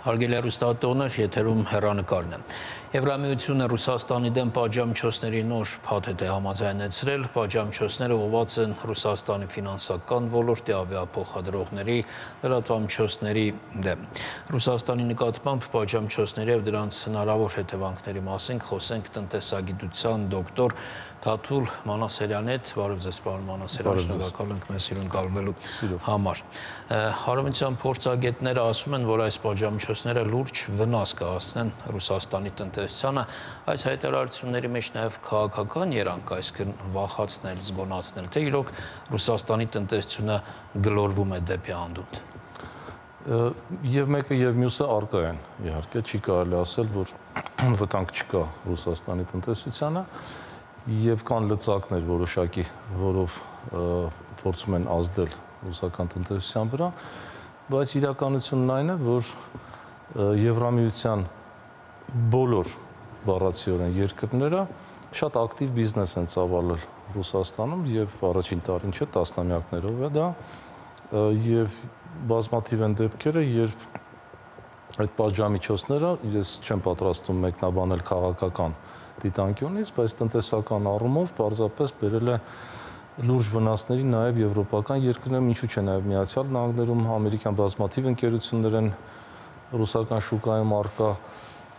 Հարգելի հեռուստատողներ, եթերում հերանեկարն է։ Եվրամիությունը Ռուսաստանի դեմ պատժամիջոցների նոր փաթեթ է համաձայնեցրել։ Պատժամիջոցները ուղղված են Ռուսաստանի ֆինանսական ոլորտի ավիափոխադրողների լրատվամիջոցների դեմ։ Ռուսաստանի նկատմամբ պատժամիջոցների եւ դրանց հնարավոր հետևանքների մասին խոսենք տնտեսագիտության դոկտոր Թաթուլ Մանասերյանի հետ, բարև ձեզ, պարոն Մանասերյան, շնորհակալ ենք մեզ սիրուն կալվելու համար։ Հարավենցյան փորձագետները ասում են, որ այս պատժամիջոցները լուրջ վնաս կհասնեն Ռուսաստանի տնտեսությանը։ Այս հայտարարությունների մեջ նաև քաղաքական երանգ, այսինքն վախացնել, զգոնացնել, թե իրոք Ռուսաստանի տնտեսությունը գլորվում է դեպի անդունդ եւ մեկը եւ մյուսը արկա են իհարկե չի կարելի ասել որ վտանգ չկա Ռուսաստանի տնտեսությանը եւ կան լծակներ որոշակի, որով փորձում են ազդել ռուսական տնտեսության վրա, բայց իրականությունն այն է, որ Եվրամիության բոլոր բառացիորեն երկրները շատ ակտիվ բիզնես են ծավալել Ռուսաստանում եւ առաջին տարին չէ տասնամյակներով է դա եւ բազմաթիվ են դեպքերը, երբ այդ պատժամիջոցները ես չեմ պատրաստում մեկնաբանել քաղաքական դիտանկյունից, բայց տնտեսական առումով պարզապես բերել է լուրջ վնասների նաև եվրոպական երկրներում, ինչու՞ չէ նաև Միացյալ Նահանգներում ամերիկյան բազմաթիվ ընկերություններ են ռուսական շուկայում արկա,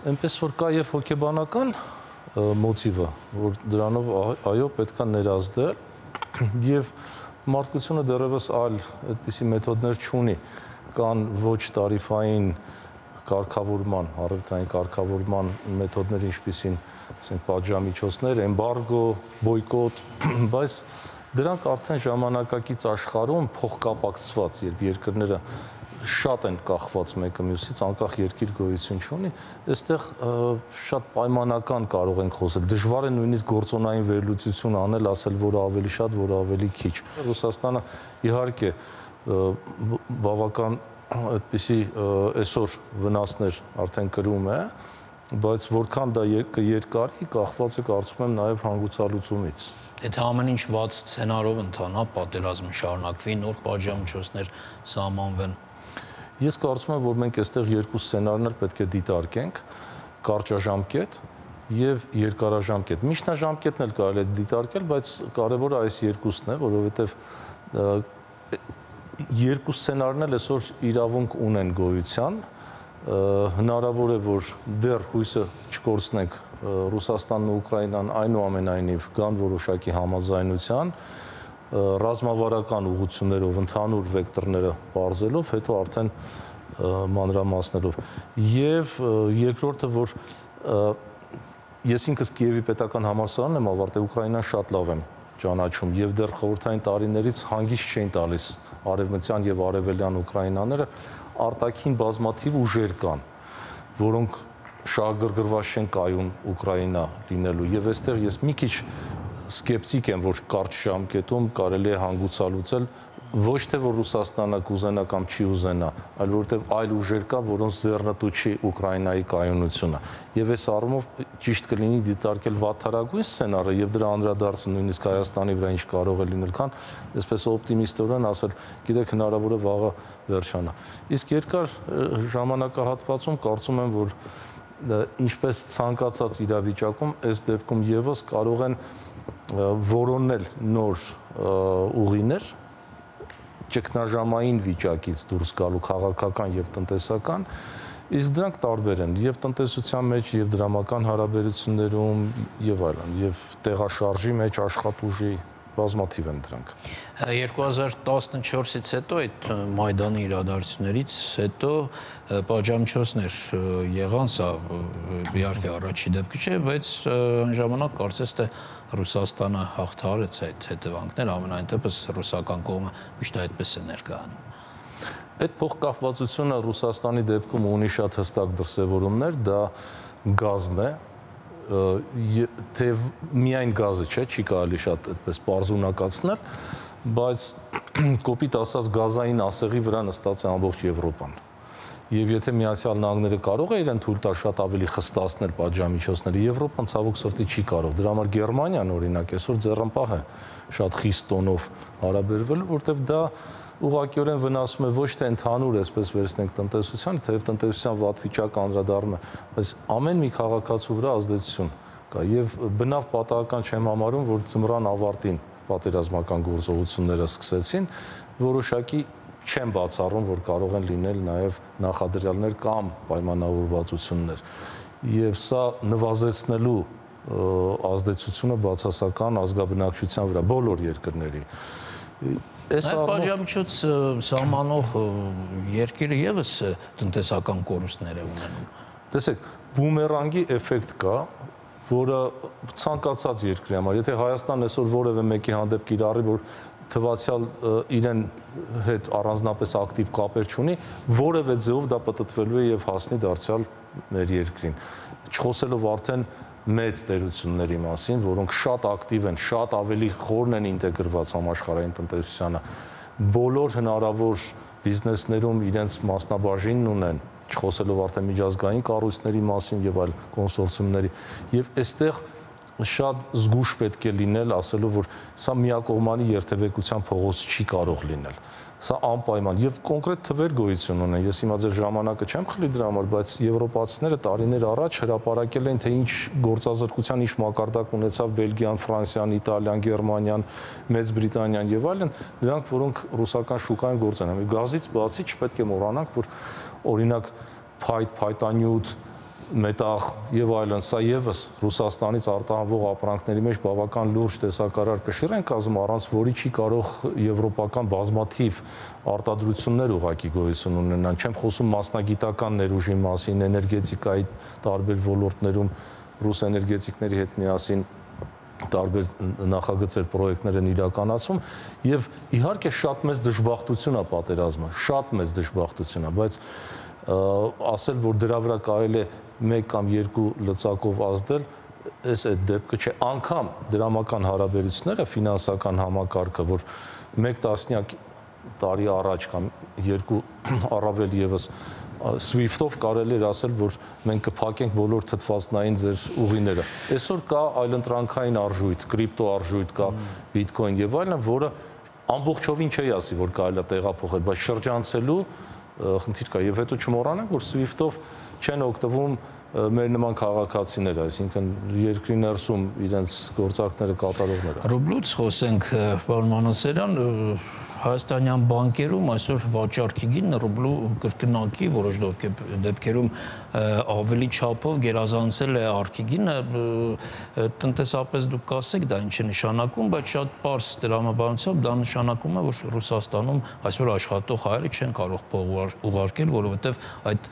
այնպես որ կա եւ հոգեբանական մոտիվը, որ դրանով այո պետքա ներազդել եւ մարդկությունը դեռևս այլ այդպիսի մեթոդներ չունի կան ոչ տարիֆային կարգավորման, առևտրային կարգավորման մեթոդներ, ինչպիսին, ասենք, պատժամիջոցներ, էմբարգո, բոյկոտ, բայց դրանք արդեն ժամանակակից աշխարհում փոխկապակցված, երբ երկրները շատ են կախված մեկը մյուսից, անկախ երկիր գոյություն չունի, այստեղ շատ պայմանական կարող ենք խոսել։ Դժվար է նույնիսկ գործոնային վերլուծություն անել, ասել, որ ավելի շատ, որ ավելի քիչ։ Ռուսաստանը իհարկե բավական այդպիսի այսօր վնասներ արդեն կրում է, բայց որքան դա երկարի կախված է կարծում եմ նաև հանգուցալուծումից։ Եթե ամեն ինչ ված սցենարով ընթանա, պատերազմը շարունակվի, նոր պատժամիջոցներ սահմանվեն։ Ես կարծում եմ, որ մենք այստեղ երկու սցենարներ պետք է դիտարկենք՝ կարճաժամկետ եւ երկարաժամկետ։ Միջնաժամկետն էլ կարելի է դիտարկել, բայց կարևորը այս երկուսն է, որովհետեւ երկու սցենարն էլ այսօր իրավունք ունեն գոյության հնարավոր է որ դեռ հույսը չկորցնենք Ռուսաստանն ու Ուկրաինան այնուամենայնիվ կան որոշակի համաձայնության ռազմավարական ուղություններով ընդհանուր վեկտորները բարձելով, հետո արդեն մանրամասներով։ Եվ երկրորդը, որ ես ինքս Կիևի պետական համալսարանն եմ ավարտել, Ուկրաինան շատ լավ եմ ճանաչում եւ դեռ խորհրդային տարիներից հանգիստ չէին տալիս արևմտյան եւ արևելյան Ուկրաինաները արտաքին բազմաթիվ ուժեր կան, որոնք շահագրգռված չեն կայուն Ուկրաինա լինելու եւ այստեղ ես մի քիչ սկեպտիկ եմ, որ կարճ ժամկետում կարելի է հանգուցալուծել ոչ թե որ Ռուսաստանը կուզենա կամ չի ուզենա, այլ որովհետև այլ ուժեր կա, որոնց ձեռնտու չի Ուկրաինայի կայունությունը։ Եվ այս առումով ճիշտ կլինի դիտարկել վատթարագույն սցենարը եւ դրա անդրադարձը նույնիսկ Հայաստանի վրա ինչ կարող է լինել, քան այսպես օպտիմիստորեն ասել, գիտեք հնարավոր է վաղը վերջանա։ Իսկ երկար ժամանակահատվածում կարծում եմ, որ ինչպես ցանկացած իրավիճակում այս դեպքում եւս կարող են որոնել նոր ուղիներ ճգնաժամային վիճակից դուրս գալու քաղաքական եւ տնտեսական իսկ դրանք տարբեր են եւ տնտեսության մեջ եւ դրամական հարաբերություններում եւ այլն եւ տեղաշարժի մեջ աշխատուժի բազմաթիվ են դրանք 2014-ից հետո այդ Մայդանի իրադարձություններից հետո պատժամիջոցներ եղան, սա իհարկե առաջի դեպքը չէ, բայց այն ժամանակ կարծես թե Ռուսաստանը հաղթարեց այդ հետևանքները, ամենայն դեպս ռուսական կողմը միշտ այդպես է ներկայանում։ Այդ փոխկապվածությունը Ռուսաստանի դեպքում ունի շատ հստակ դրսևորումներ, դա գազն է, թե միայն գազը չէ, չի կարելի շատ այդպես բարձունակացնել, բայց կոպիտ ասած գազային ասեղի վրա նստած է ամբողջ Եվրոպան։ Եվ եթե Միացյալ Նահանգները կարող է իրեն թույլ տալ շատ ավելի խստացնել պատժամիջոցները, Եվրոպան ցավոք սրտի չի կարող։ Դրա համար Գերմանիան օրինակ այսօր ձեռնպահ է շատ խիստ տոնով հարաբերվել, որտեղ դա ուղղակիորեն վնասում է ոչ թե ընդհանուր այսպես վերցնենք տնտեսությանը, թեև տնտեսության վատ վիճակը անդրադառնում է, բայց ամեն մի քաղաքացու վրա ազդեցություն կա եւ բնավ պատահական չեմ համարում, որ ծմրան ավարտին պատերազմական գործողությունները սկսեցին, որոշակի չեմ բացառում, որ կարող են լինել նաև նախադրյալներ կամ պայմանավորվածություններ։ Եվ սա նվազեցնելու ազդեցությունը բացասական ազգաբնակչության վրա բոլոր երկրների։ Այս առումով սահմանող երկիրը եւս տնտեսական կորուստներ է ունենում։ Տեսեք, բումերանգի էֆեկտ կա, որը ցանկացած երկրի համար, եթե Հայաստանն այսօր որևէ մեկի հանդեպ կիրառի, որ թվացial իրեն հետ առանձնապես ակտիվ կապեր չունի, որևէ ձևով դա պատտվելու է եւ հասնի դարձյալ մեր երկրին։ Չխոսելով արդեն մեծ տերությունների մասին, որոնք շատ ակտիվ են, շատ ավելի խորն են ինտեգրված համաշխարհային տնտեսությանը։ Բոլոր հնարավոր բիզնեսներում իրենց մասնաբաժինն ունեն, չխոսելով արդեն միջազգային կառույցների մասին եւ այլ կոնսորցիումների։ Եվ այստեղ շատ զգուշ պետք է լինել, ասելով որ սա միակողմանի երթևեկության փողոց չի կարող լինել սա անպայման եւ կոնկրետ թվեր գոյություն ունեն։ Ես հիմա ձեր ժամանակը չեմ խլի դրա համար, բայց եվրոպացիները տարիներ առաջ հրապարակել են, թե ինչ գործազրկության ինչ մակարդակ ունեցավ Բելգիան, Ֆրանսիան, Իտալիան, Գերմանիան, Մեծ Բրիտանիան եւ այլն, նրանք որոնք ռուսական շուկային գործ են Գազից բացի չպետք է մոռանանք, որ օրինակ փայտ, փայտանյութ, մետաղ եւ այլն, սա եւս Ռուսաստանից արտահանվող ապրանքների մեջ բավական լուրջ տեսակարար կշիռ են կազմում, առանց որի չի կարող եվրոպական բազմաթիվ արտադրություններ ուղակի գոյություն ունենան։ Չեմ խոսում մասնագիտական ներուժի մասին, էներգետիկայի տարբեր ոլորտներում ռուս էներգետիկների հետ միասին տարբեր նախագծեր, պրոյեկտներ են իրականացում եւ իհարկե շատ մեծ դժբախտություն է պատերազմը, շատ մեծ դժբախտություն է, բայց ասել, որ դրա վրա կարելի է մեկ կամ երկու լծակով ազդել, այս այդ դեպքը չէ անգամ դրամական հարաբերությունները ֆինանսական համակարգը որ 1 տասնյակ տարի առաջ կամ երկու առավել եւս Swift-ով կարելի էր ասել, որ մենք կփակենք բոլոր թթվածնային ձեր ուղիները։ Այսօր կա այլընտրանքային արժույթ, կրիպտո արժույթ կա, Bitcoin եւ այլն, որը ամբողջովին չի ասի, որ կարելի է տեղափոխել, բայց շրջանցելու խնդիր կա եւ հետո չմոռանանք, որ Swift-ով չեն օգտվում մեր նման քաղաքացիները, այսինքն երկրի ներսում իրենց գործակները կատարողները։ Ռուբլուց խոսենք, պարոն Մանասերյան, հայաստանյան բանկերում այսօր վաճառքի գինը ռուբլու կրկնակի որոշ դեպքերում ավելի չափով գերազանցել է արքի գինը տնտեսապես դուք կասեք դա ինչ է նշանակում բայց շատ པարս դրամաբանությամբ դա նշանակում է որ Ռուսաստանում այսօր աշխատող հայերը չեն կարող փող ուղարկել որովհետև այդ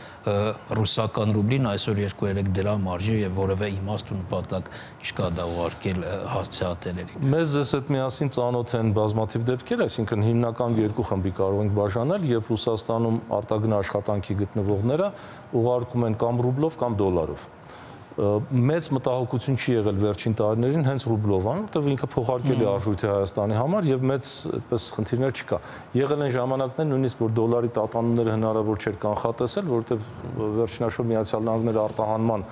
ռուսական ռուբլին այսօր 2-3 դրամ արժի եւ որևէ իմաստ ու նպատակ չկա դա ուղարկել հասցեատերերին մեզ ես այդ միասին ծանոթ են բազմաթիվ դեպքեր այսինքն հիմնական երկու խմբի կարող ենք բաժանել, երբ Ռուսաստանում արտագն աշխատանքի գտնվողները ուղարկում են կամ ռուբլով կամ դոլարով մեծ մտահոգություն չի եղել վերջին տարիներին հենց ռուբլով, որտեղ ինքը փոխարկելի արժույթ է Հայաստանի համար եւ մեծ այդպես խնդիրներ չկա։ Եղել են ժամանակներ նույնիսկ որ դոլարի տատանումները հնարավոր չէր կանխատեսել, որտեղ վերջնաշոր Միացյալ Նահանգները արտահանման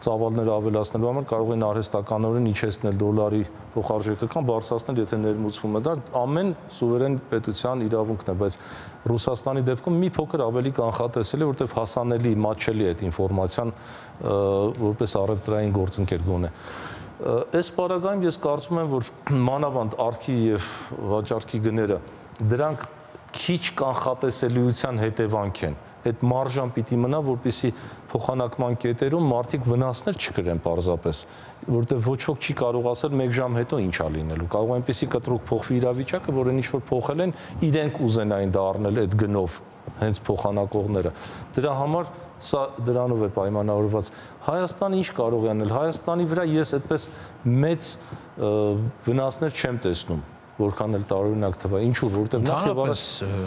ծավալները ավելացնելու համար կարող են արհեստականորեն իջեցնել դոլարի փոխարժեքը կամ բարձրացնել, եթե ներմուծվում է դա ամեն սուվերեն պետության իրավունքն է, բայց Ռուսաստանի դեպքում մի փոքր ավելի կանխատեսելի, որտեղ հասանելի, մատչելի է այդ ինֆորմացիան որպես առևտրային գործընկեր գոնե։ Այս պարագայում ես կարծում եմ, որ մանավանդ արքի եւ վաճառքի գները դրանք քիչ կանխատեսելիության հետևանք են այդ մարժան պիտի մնա, որպեսի փոխանակման կետերում մարդիկ վնասներ չկրեն պարզապես, որտեղ ոչ ոք չի կարող ասել 1 ժամ հետո ինչա լինելու։ Կարող այնպեսի կտրուկ փոխվի իրավիճակը, որ այն ինչ որ փոխել են, իրենք ուզենային դառնել այդ գնով հենց փոխանակողները։ Դրա համար սա դրանով է պայմանավորված։ Հայաստանը ինչ կարող է անել։ Հայաստանի վրա ես այդպես մեծ վնասներ չեմ տեսնում որքան էլ տարօրինակ թվա։ Ինչու, որովհետև նախ եւ առաջ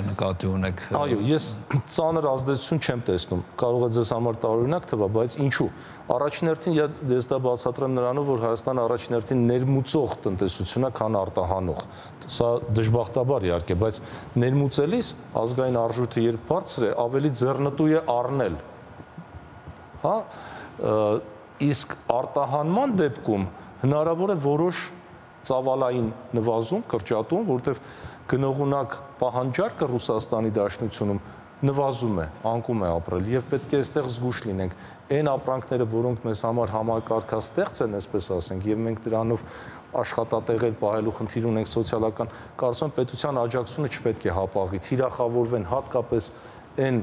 նկատի ունեք։ Այո, ես ծանր ազդեցություն չեմ տեսնում։ Կարող է ձեզ համար տարօրինակ թվա, բայց ինչու։ Առաջին հերթին ես դա բացատրեմ նրանով, որ Հայաստանը առաջին հերթին ներմուծող տնտեսությունն է, քան արտահանող։ Սա դժբախտաբար իհարկե, բայց ներմուծելիս ազգային արժույթը երբ բարձր է, ավելի ձեռնտու է առնել։ Հա, իսկ արտահանման դեպքում հնարավոր է որոշ ծավալային նվազում, կրճատում, որտեղ գնողունակ պահանջարկը Ռուսաստանի Դաշնությունում նվազում է, անկում է ապրել եւ պետք է այստեղ զգուշ լինենք այն ապրանքները, որոնք մեզ համար համակարգաստեղծ են, այսպես ասենք, եւ մենք դրանով աշխատատեղեր պահելու խնդիր ունենք սոցիալական, կարծում պետության աջակցությունը չպետք է հապաղի, թիրախավորվեն հատկապես այն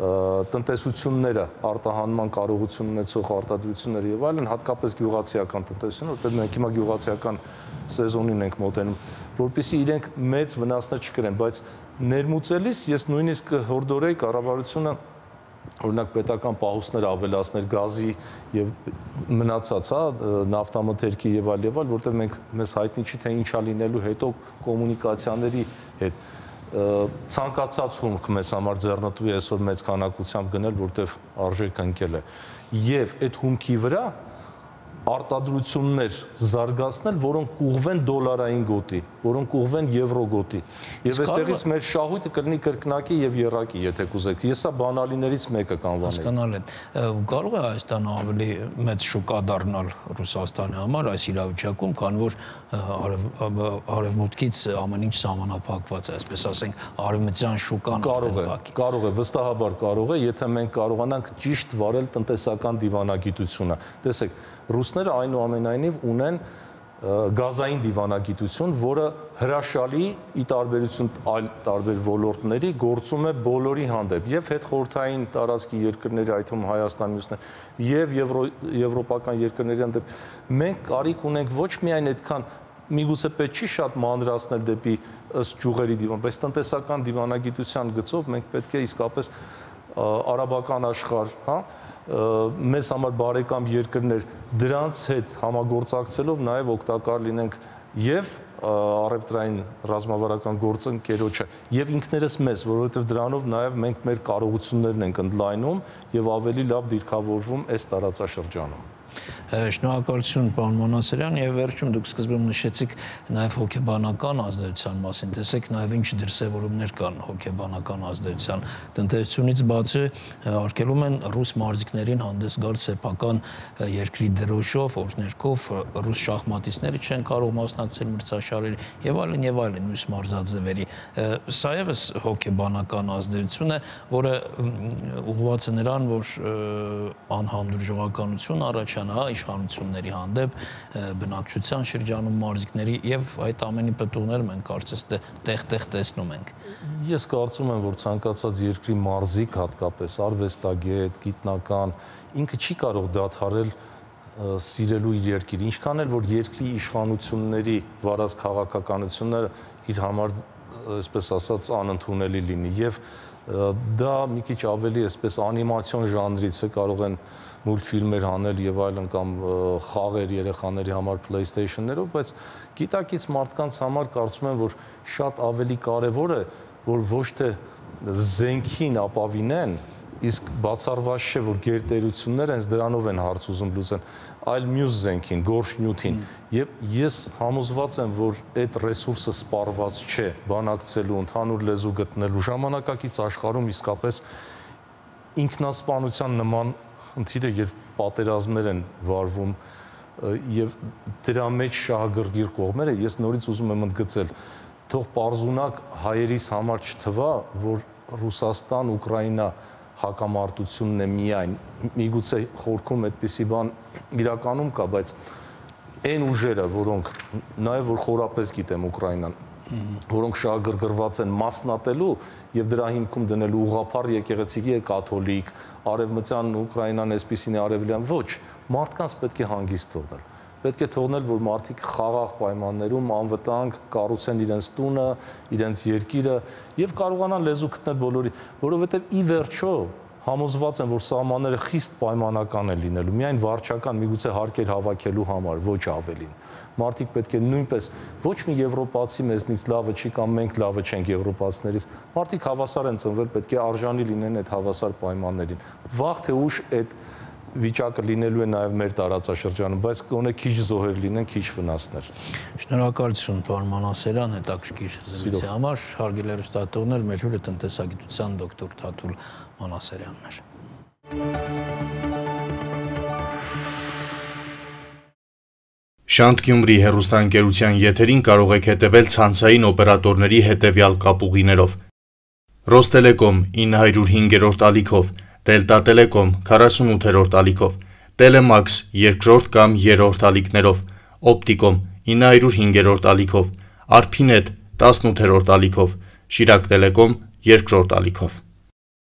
տնտեսությունները, արտահանման կարողություն ունեցող արտադրությունները եւ այլն, հատկապես գյուղացիական տնտեսությունը, որտեղ մենք հիմա գյուղացիական սեզոնին ենք մոտենում, որpիսի իրենք մեծ վնասներ չկրեն, բայց ներմուծելիս ես նույնիսկ հորդորեի կառավարությունը օրինակ պետական պահուստներ ավելացներ գազի եւ մնացած, հա, նավթամթերքի եւ այլ եւ այլ, որտեղ մենք մեզ հայտնի չի թե ինչա լինելու հետո կոմունիկացիաների հետ ցանկացած հումք մեզ համար ձեռնտու է այսօր մեծ քանակությամբ գնել, որտեղ արժեքը ընկել է։ Եվ այդ հումքի վրա արտադրություններ զարգացնել, որոնք կուղվեն դոլարային գոտի, որոնք կուղվեն եվրո գոտի։ Եվ այստեղից մեր շահույթը կլինի կրկնակի եւ երակի, եթե կուզեք։ Ես սա բանալիներից մեկը կանվանեի։ Հասկանալ է։ Կարող է Հայաստանը ավելի մեծ շուկա դառնալ Ռուսաստանի համար այս իրավիճակում, քան որ արևմուտքից ամեն ինչ սահմանափակված է, այսպես ասենք, արևմտյան շուկան կարող է, կարող է, վստահաբար կարող է, եթե մենք կարողանանք ճիշտ վարել տնտեսական դիվանագիտությունը։ Տեսեք, ռուսները այնուամենայնիվ ունեն գազային դիվանագիտություն, որը հրաշալի ի տարբերություն այլ տարբեր ոլորտների գործում է բոլորի հանդեպ եւ հետ խորթային տարածքի երկրների, այդ թվում Հայաստան, մյուսներ եւ եվրո, եվրոպական երկրների հանդեպ մենք կարիք ունենք ոչ միայն այդքան միգուցե պետք չի շատ մանրացնել դեպի ըստ ճյուղերի դիվան, բայց տնտեսական դիվանագիտության գծով մենք պետք է իսկապես արաբական աշխարհ, հա, մեզ համար բարեկամ երկրներ դրանց հետ համագործակցելով նաև օգտակար լինենք եւ առևտրային ռազմավարական գործընկերոջը եւ ինքներս մեզ, որովհետեւ դրանով նաեւ մենք մեր կարողություններն ենք ընդլայնում եւ ավելի լավ դիրքավորվում այս տարածաշրջանում։ Շնորհակալություն պարոն Մոնասերյան եւ վերջում դուք սկզբում նշեցիք նաեւ հոգեբանական ազդեցության մասին։ Տեսեք նաեւ ինչ դրսևորումներ կան հոգեբանական ազդեցության տնտեսությունից բացի արկելում են ռուս մարզիկներին հանդես գալ սեփական երկրի դրոշով, օրներկով ռուս շախմատիստները չեն կարող մասնակցել մրցաշարերի եւ այլն եւ այլն մյուս մարզաձևերի։ Սա եւս հոգեբանական ազդեցություն է, որը ուղղված է նրան, որ անհանդուրժողականություն առաջանա իշխանությունների հանդեպ բնակչության շրջանում մարզիկների եւ այդ ամենի պատուղները մենք կարծես տեղ-տեղ տեսնում ենք։ Ես կարծում եմ, որ ցանկացած երկրի մարզիկ հատկապես արվեստագետ, գիտնական ինքը չի կարող դադարել սիրելու իր երկիր, ինչքան էլ որ երկրի իշխանությունների վարած քաղաքականությունները իր համար այսպես ասած անընդունելի լինի եւ դա մի քիչ ավելի այսպես անիմացիոն ժանրից է կարող են մուլտֆիլմեր անել եւ այլն կամ խաղեր երեխաների համար PlayStation-ներով, բայց գիտակից մարդկանց համար կարծում եմ, որ շատ ավելի կարեւոր է, որ ոչ թե զենքին ապավինեն, իսկ բացառված չէ, որ գերտերությունները հենց դրանով են հարց ուզում լուծեն, այլ մյուս զենքին, գորշնյութին։ Եվ ես համոզված եմ, որ այդ ռեսուրսը սպառված չէ բանակցելու, ընդհանուր լեզու գտնելու ժամանակակից աշխարհում իսկապես ինքնասպանության նման խնդիրը, երբ պատերազմներ են վարվում եւ դրա մեջ շահագրգիռ կողմերը, ես նորից ուզում եմ ընդգծել, թող պարզունակ հայերիս համար չթվա, որ Ռուսաստան, Ուկրաինա հակամարտությունն է միայն միգուցե խորքում այդպիսի բան իրականում կա, բայց այն ուժերը, որոնք նաև որ խորապես գիտեմ Ուկրաինան, որոնք շահագրգռված են մասնատելու եւ դրա հիմքում դնելու ուղափառ եկեղեցիկի է կաթոլիկ, արևմտյան Ուկրաինան էսպիսին է արևելյան ոչ, մարդկանց պետք է հանգիստ թողնել պետք է թողնել, որ մարդիկ խաղաղ պայմաններում անվտանգ կառուցեն իրենց տունը, իրենց երկիրը եւ կարողանան լեզու գտնել բոլորի, որովհետեւ ի վերջո համոզված եմ, որ սահմանները խիստ պայմանական են լինելու, միայն վարչական միգուցե հարկեր հավաքելու համար, ոչ ավելին։ Մարդիկ պետք է նույնպես ոչ մի եվրոպացի մեզնից լավը չի կամ մենք լավը չենք եվրոպացիներից։ Մարդիկ հավասար են ծնվել, պետք է արժանի լինեն այդ հավասար պայմաններին։ Վաղ թե ուշ այդ վիճակը լինելու է նաև մեր տարածաշրջանում, բայց գոնե քիչ զոհեր լինեն, քիչ վնասներ։ Շնորհակալություն, պարոն Մանասերյան, հետաքրքիր զրույցի համար։ Հարգելի հեռուստատողներ, մեր հյուրը տնտեսագիտության դոկտոր Թաթուլ Մանասերյանն էր։ Շանթ Գյումրի հերոստանգերության եթերին կարող եք հետևել ցանցային օպերատորների հետևյալ կապուղիներով։ Ռոստելեկոմ 905-րդ ալիքով Դելտա Տելեկոմ 48-րդ ալիքով, Տելեմաքս 2-րդ կամ 3-րդ ալիքներով, Օպտիկոմ 905-րդ ալիքով, Արփինետ 18-րդ ալիքով, Շիրակ Տելեկոմ 2-րդ ալիքով։